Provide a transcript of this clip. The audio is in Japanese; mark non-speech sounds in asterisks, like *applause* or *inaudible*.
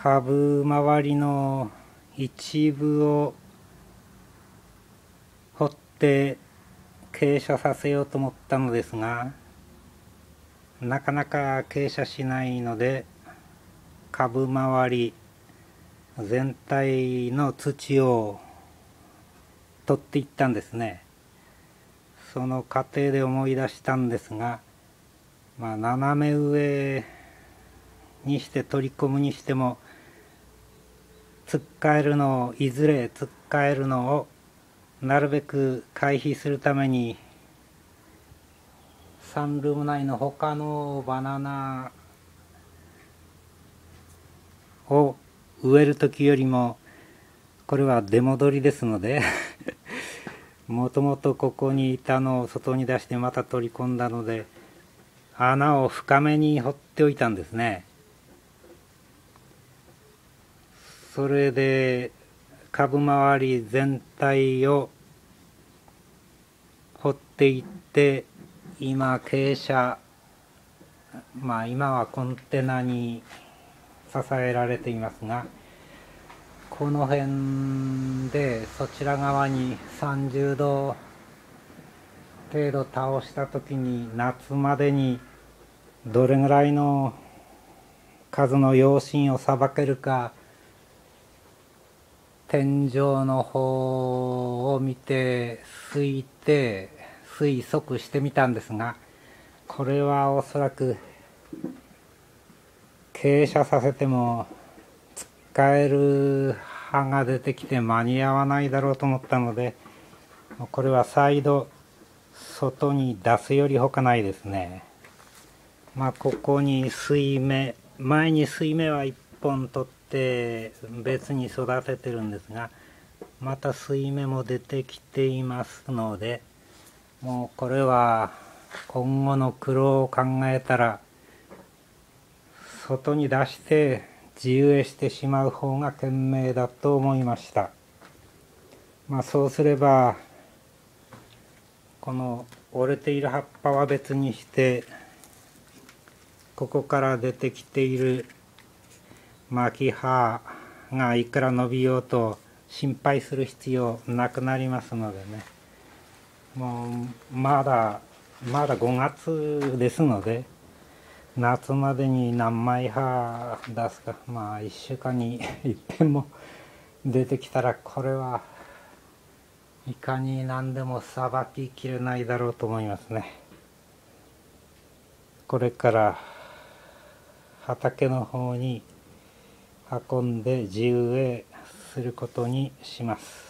株周りの一部を掘って傾斜させようと思ったのですがなかなか傾斜しないので株周り全体の土を取っていったんですね。その過程で思い出したんですがまあ斜め上にして取り込むにしても突っかえるのをいずれ突っかえるのをなるべく回避するためにサンルーム内の他のバナナを植える時よりもこれは出戻りですので *laughs* もともとここにいたのを外に出してまた取り込んだので穴を深めに掘っておいたんですね。それで株周り全体を掘っていって今傾斜まあ今はコンテナに支えられていますがこの辺でそちら側に30度程度倒した時に夏までにどれぐらいの数の養親をさばけるか天井の方を見て推定推測してみたんですがこれはおそらく傾斜させても使える刃が出てきて間に合わないだろうと思ったのでこれは再度外に出すよりほかないですね。まあここに水芽前に水芽は1本取って別に育ててるんですがまた水芽も出てきていますのでもうこれは今後の苦労を考えたら外に出して自由へしてしまう方が賢明だと思いました。まあそうすればこの折れている葉っぱは別にしてここから出てきている巻き葉がいくら伸びようと心配する必要なくなりますのでね。もうまだまだ5月ですので夏までに何枚葉出すか。まあ1週間にいっぺんも出てきたらこれはいかに何でもさばききれないだろうと思いますね。これから畑の方に運んで自由へすることにします。